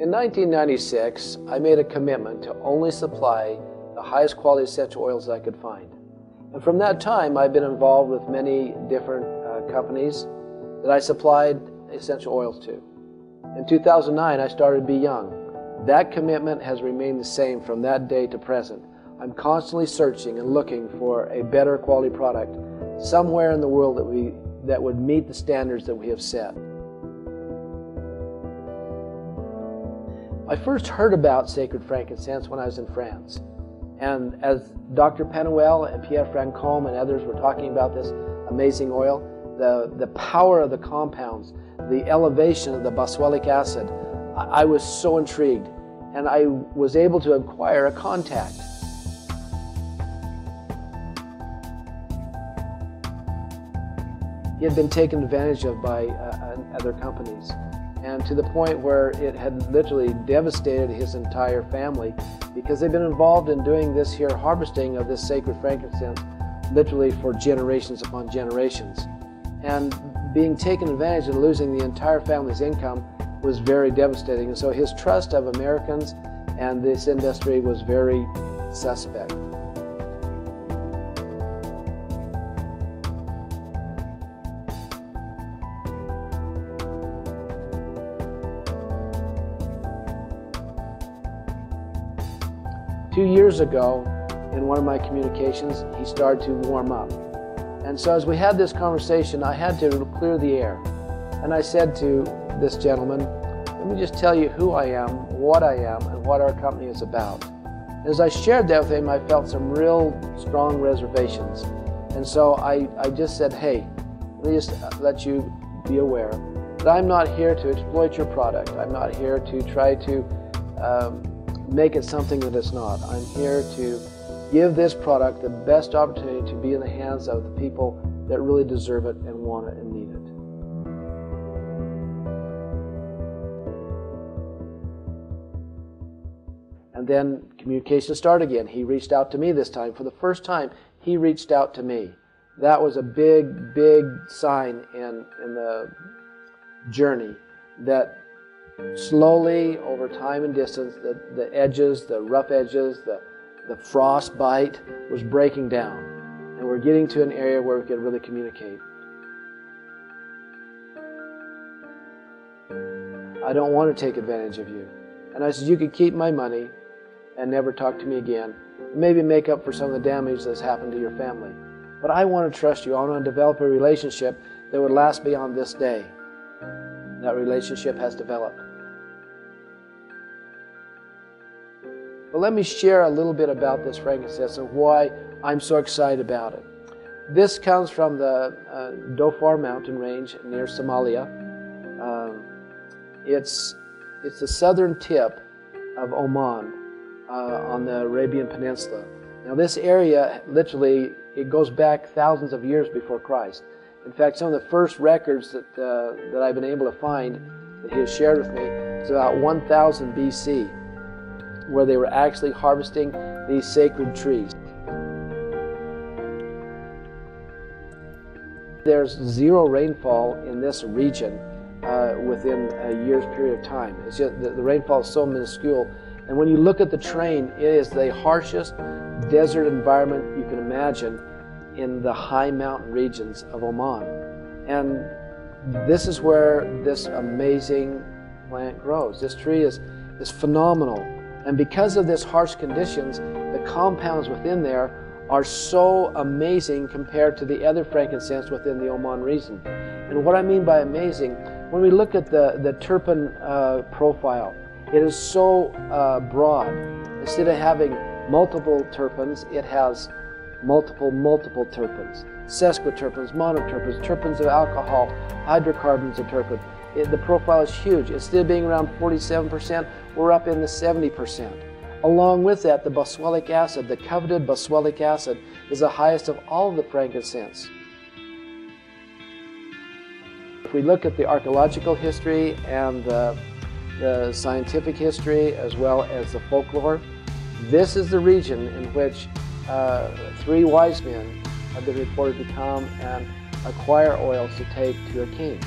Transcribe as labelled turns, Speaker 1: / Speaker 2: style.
Speaker 1: In 1996, I made a commitment to only supply the highest quality essential oils I could find. And from that time, I've been involved with many different uh, companies that I supplied essential oils to. In 2009, I started Be Young. That commitment has remained the same from that day to present. I'm constantly searching and looking for a better quality product somewhere in the world that, we, that would meet the standards that we have set. I first heard about sacred frankincense when I was in France. And as Dr. Pénoël and Pierre Franchomme and others were talking about this amazing oil, the, the power of the compounds, the elevation of the boswellic acid, I, I was so intrigued. And I was able to acquire a contact. He had been taken advantage of by uh other companies and to the point where it had literally devastated his entire family because they've been involved in doing this here harvesting of this sacred frankincense literally for generations upon generations. And being taken advantage and losing the entire family's income was very devastating. And so his trust of Americans and this industry was very suspect. Two years ago, in one of my communications, he started to warm up. And so as we had this conversation, I had to clear the air. And I said to this gentleman, let me just tell you who I am, what I am, and what our company is about. As I shared that with him, I felt some real strong reservations. And so I, I just said, hey, let me just let you be aware that I'm not here to exploit your product. I'm not here to try to um, make it something that it's not. I'm here to give this product the best opportunity to be in the hands of the people that really deserve it and want it and need it. And then communication started again. He reached out to me this time. For the first time, he reached out to me. That was a big, big sign in, in the journey that slowly over time and distance, the, the edges, the rough edges, the, the frost bite was breaking down. And we're getting to an area where we could really communicate. I don't want to take advantage of you. And I said, You could keep my money and never talk to me again. Maybe make up for some of the damage that's happened to your family. But I want to trust you. I want to develop a relationship that would last beyond this day. That relationship has developed. But let me share a little bit about this frankincense and why I'm so excited about it. This comes from the uh, Dhofar mountain range near Somalia. Um, it's, it's the southern tip of Oman uh, on the Arabian Peninsula. Now this area, literally, it goes back thousands of years before Christ. In fact, some of the first records that, uh, that I've been able to find that he has shared with me is about 1000 BC where they were actually harvesting these sacred trees. There's zero rainfall in this region uh, within a year's period of time. It's just the, the rainfall is so minuscule. And when you look at the terrain, it is the harshest desert environment you can imagine in the high mountain regions of Oman. And this is where this amazing plant grows. This tree is, is phenomenal. And because of this harsh conditions, the compounds within there are so amazing compared to the other frankincense within the Oman region. And what I mean by amazing, when we look at the, the terpene uh, profile, it is so uh, broad. Instead of having multiple terpenes, it has multiple, multiple terpenes. Sesquiterpenes, monoterpenes, terpenes of alcohol, hydrocarbons of terpene. It, the profile is huge. Instead of being around 47%, we're up in the 70%. Along with that, the boswellic acid, the coveted boswellic acid, is the highest of all of the frankincense. If we look at the archaeological history and the, the scientific history as well as the folklore, this is the region in which uh, three wise men have been reported to come and acquire oils to take to a king.